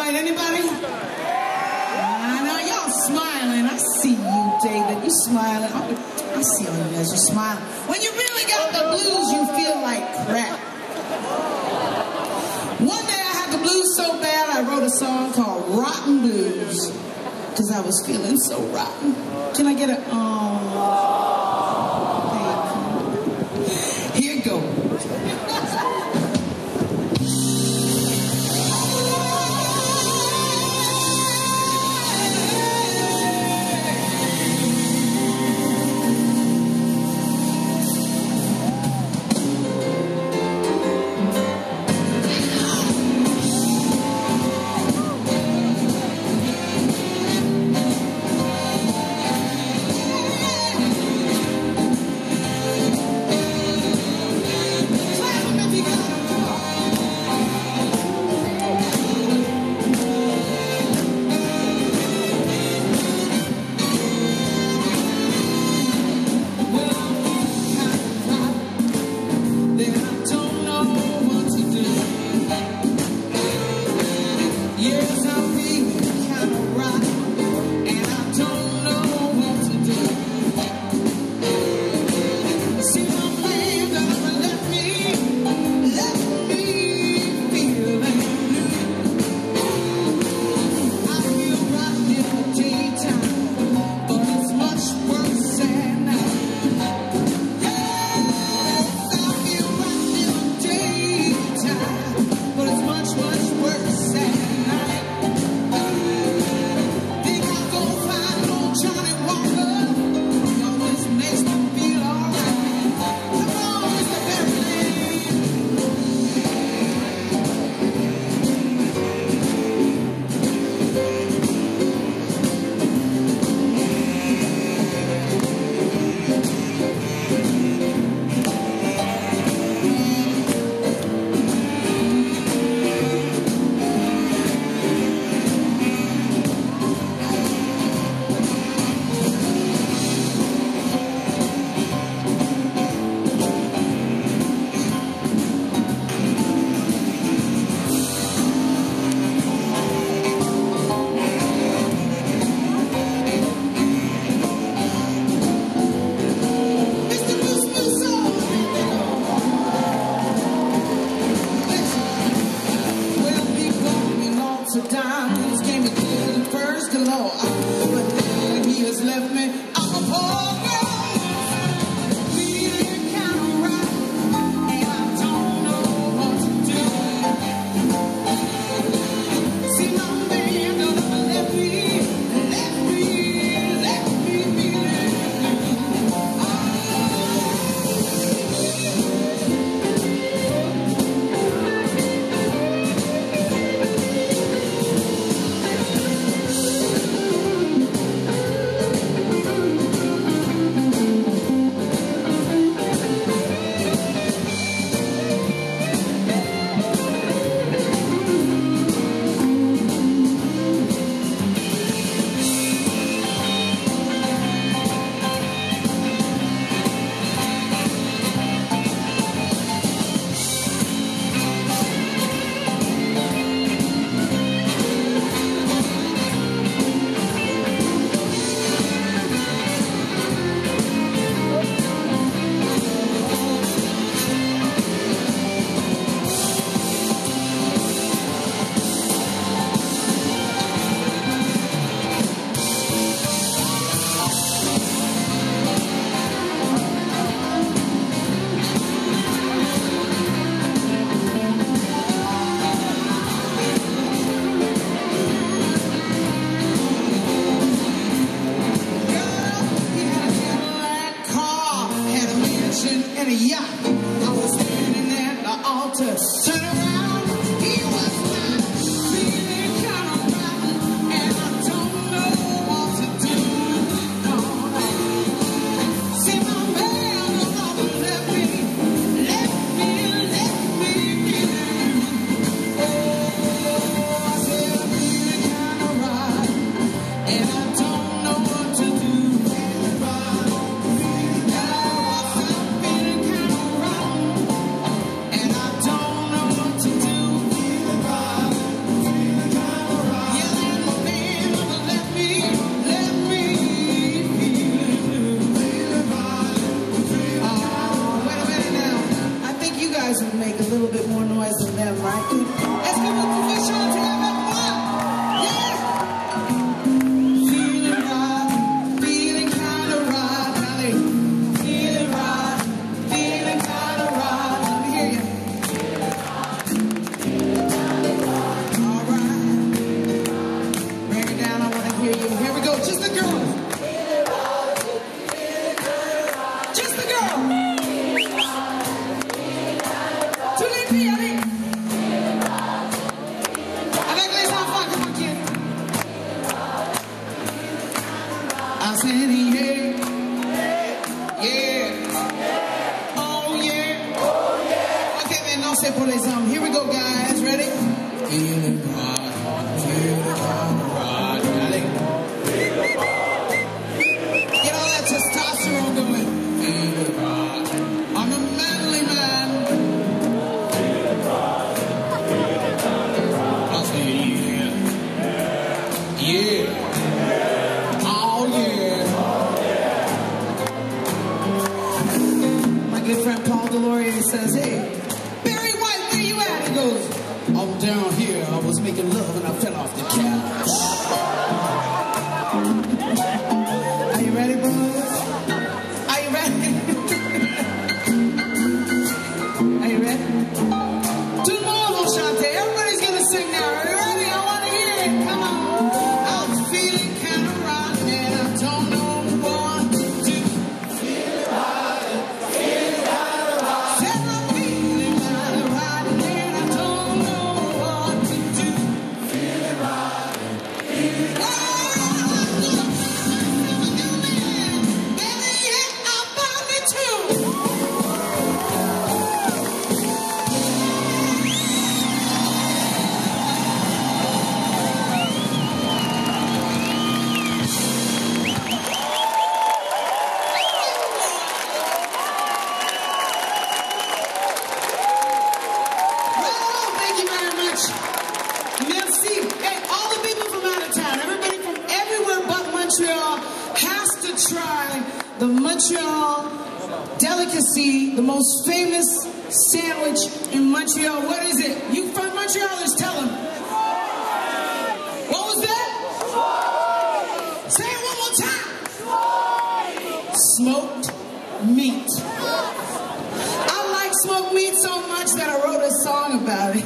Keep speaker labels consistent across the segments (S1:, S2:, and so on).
S1: Anybody? I know y'all smiling. I see you, David. You smiling. I, I see all you guys. You smiling. When you really got the blues, you feel like crap. One day I had the blues so bad, I wrote a song called Rotten Blues because I was feeling so rotten. Can I get a um? good friend Paul Deslauriers and says, hey, Barry White, where you at? He goes, I'm down here. I was making love and I fell off the couch. the Montreal delicacy, the most famous sandwich in Montreal. What is it? You from Montrealers, tell them. What was that? Say it one more time. Smoked meat. I like smoked meat so much that I wrote a song about it.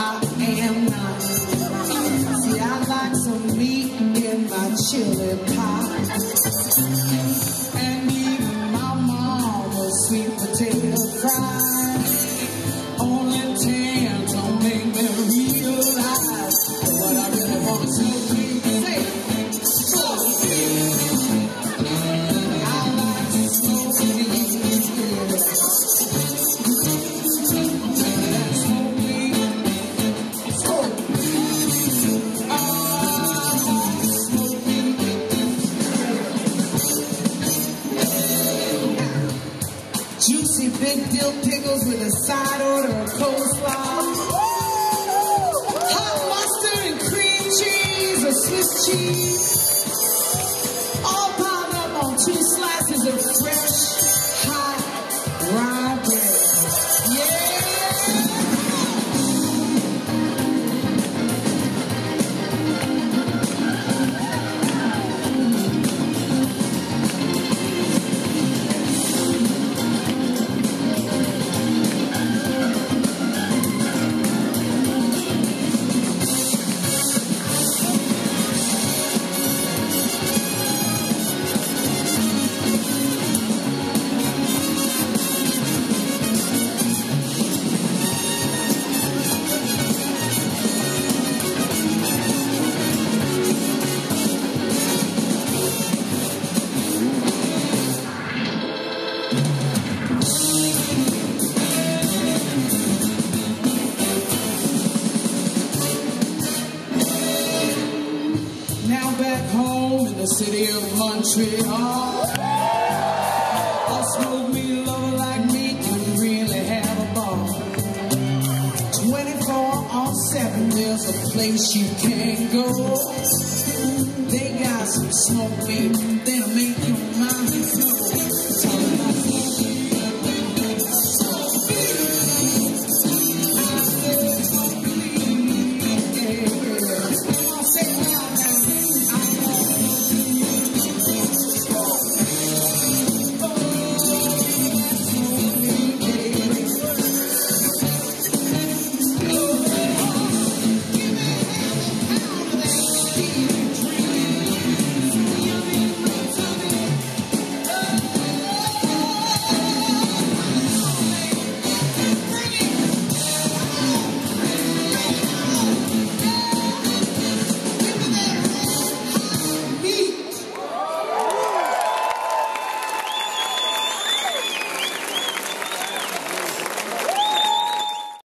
S1: I am not. See, I like some meat in my chili pie. Montreal. A smoke me lover like me can really have a ball. 24 on 7, there's a place you can go. They got some smoke, baby, that'll make go.